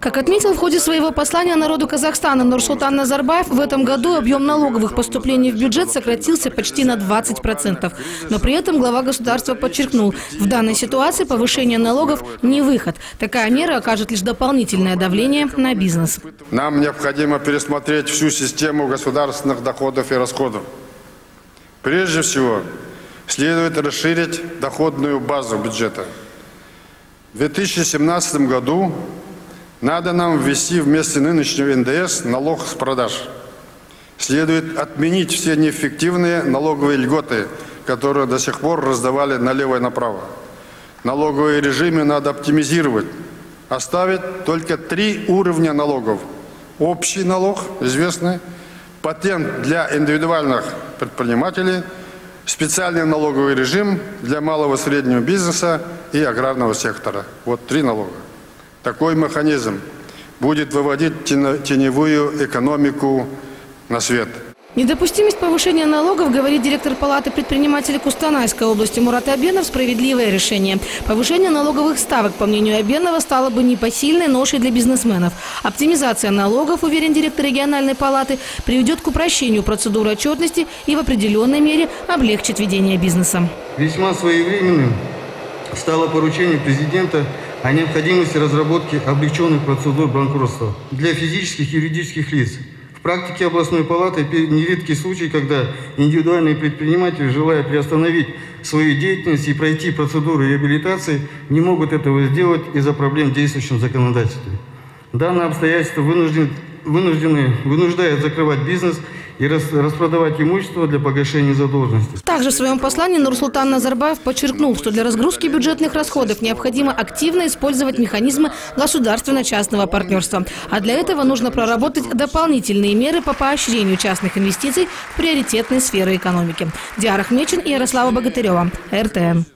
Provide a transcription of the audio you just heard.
Как отметил в ходе своего послания народу Казахстана Нурсултан Назарбаев, в этом году объем налоговых поступлений в бюджет сократился почти на 20%. Но при этом глава государства подчеркнул, в данной ситуации повышение налогов не выход. Такая мера окажет лишь дополнительное давление на бизнес. Нам необходимо пересмотреть всю систему государственных доходов и расходов. Прежде всего, следует расширить доходную базу бюджета. В 2017 году надо нам ввести вместо нынешнего НДС налог с продаж. Следует отменить все неэффективные налоговые льготы, которые до сих пор раздавали налево и направо. Налоговые режимы надо оптимизировать, оставить только три уровня налогов. Общий налог, известный, патент для индивидуальных предпринимателей, специальный налоговый режим для малого и среднего бизнеса и аграрного сектора. Вот три налога. Такой механизм будет выводить теневую экономику на свет. Недопустимость повышения налогов, говорит директор Палаты предпринимателей Кустанайской области Мурат Абенов, справедливое решение. Повышение налоговых ставок, по мнению Абенова, стало бы непосильной ношей для бизнесменов. Оптимизация налогов, уверен директор региональной палаты, приведет к упрощению процедуры отчетности и в определенной мере облегчит ведение бизнеса. Весьма своевременным стало поручение президента о необходимости разработки облегченных процедур банкротства для физических и юридических лиц. В практике областной палаты нередкий случай, когда индивидуальные предприниматели, желая приостановить свою деятельность и пройти процедуру реабилитации, не могут этого сделать из-за проблем в действующем законодательстве. Данное обстоятельство вынужден, вынуждены, вынуждает закрывать бизнес – и распродавать имущество для погашения задолженности. Также в своем послании Нурсултан Назарбаев подчеркнул, что для разгрузки бюджетных расходов необходимо активно использовать механизмы государственно-частного партнерства. А для этого нужно проработать дополнительные меры по поощрению частных инвестиций в приоритетные сферы экономики. Диара Хмечин и Ярослава Богатырева. РТН.